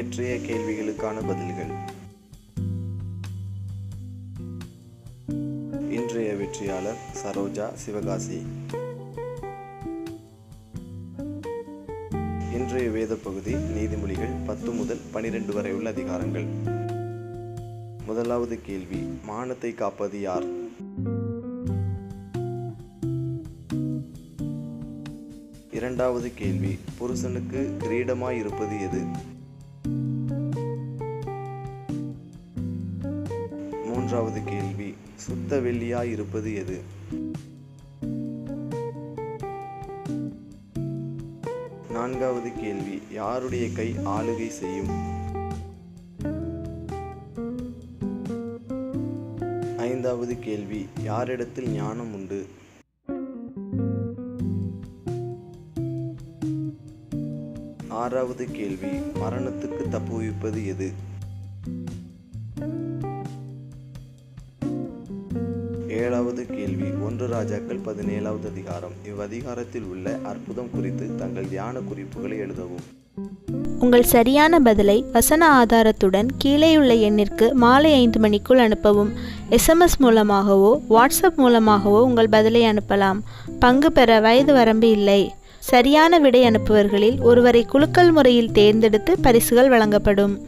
நேற்றைய கேள்விகளுக்கான பதில்கள். இன்றைய வெற்றியாளர் சரோஜா சிவகாசி. இன்றைய வேத பகுதி நீதிமொழிகள் பத்து முதல் பனிரெண்டு வரை உள்ள அதிகாரங்கள். முதலாவது கேள்வி மானத்தை காப்பது யார்? இரண்டாவது கேள்வி புருஷனுக்கு கிரீடமாய் இருப்பது எது? மூன்றாவது கேள்வி சுத்த வெள்ளியாய் இருப்பது எது? நான்காவது கேள்வி யாருடைய கை ஆளுகை செய்யும்? ஐந்தாவது கேள்வி யாரிடத்தில் ஞானம் உண்டு? ஆறாவது கேள்வி மரணத்துக்கு தப்புவிப்பது எது? ஏழாவது கேள்வி. ஒன்று ராஜாக்கள் பதினேழாவது அதிகாரம். இவ்வதிகாரத்தில் உள்ள அற்புதம் குறித்து தங்கள் தியான குறிப்புகளை எழுதவும். உங்கள் சரியான பதிலை வசன ஆதாரத்துடன் கீழேயுள்ள எண்ணிற்கு மாலை ஐந்து மணிக்குள் அனுப்பவும். எஸ்எம்எஸ் மூலமாகவோ வாட்ஸ்அப் மூலமாகவோ உங்கள் பதிலை அனுப்பலாம். பங்கு பெற வயது வரம்பு இல்லை. சரியான விடை அனுப்புவர்களில் ஒருவரை குலுக்கல் முறையில் தேர்ந்தெடுத்து பரிசுகள் வழங்கப்படும்.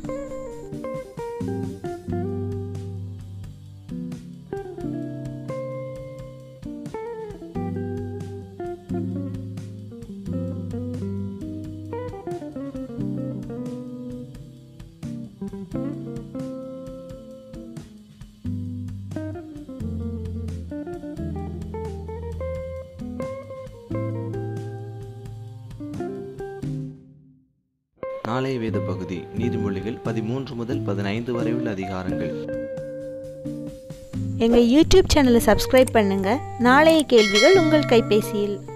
நாளைய வேத பகுதி நீதிமொழிகள் பதிமூன்று முதல் பதினைந்து வரை உள்ள அதிகாரங்கள். எங்கள் யூடியூப் சேனலை சப்ஸ்கிரைப் பண்ணுங்கள் நாளைய கேள்விகள் உங்கள் கைபேசியில்.